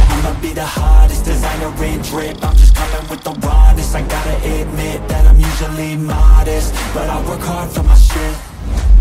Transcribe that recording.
I'ma be the hottest designer in drip. I'm just coming with the rawness I gotta admit that I'm usually modest But I work hard for my shit.